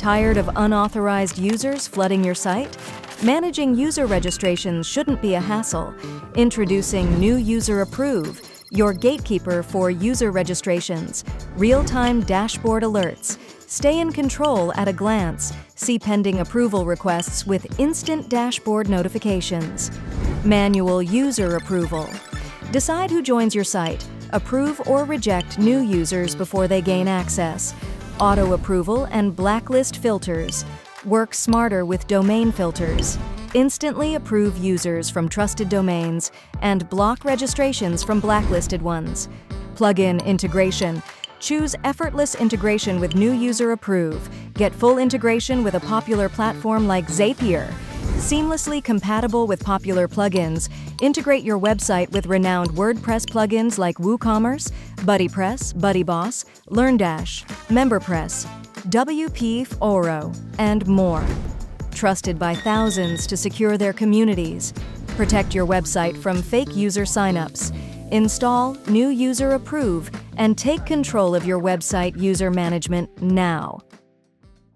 Tired of unauthorized users flooding your site? Managing user registrations shouldn't be a hassle. Introducing New User Approve, your gatekeeper for user registrations, real-time dashboard alerts. Stay in control at a glance. See pending approval requests with instant dashboard notifications. Manual user approval. Decide who joins your site. Approve or reject new users before they gain access. Auto approval and blacklist filters. Work smarter with domain filters. Instantly approve users from trusted domains and block registrations from blacklisted ones. Plugin integration. Choose effortless integration with new user approve. Get full integration with a popular platform like Zapier. Seamlessly compatible with popular plugins, integrate your website with renowned WordPress plugins like WooCommerce, BuddyPress, BuddyBoss, LearnDash, MemberPress, wpForo, and more. Trusted by thousands to secure their communities. Protect your website from fake user signups. Install New User Approve and take control of your website user management now.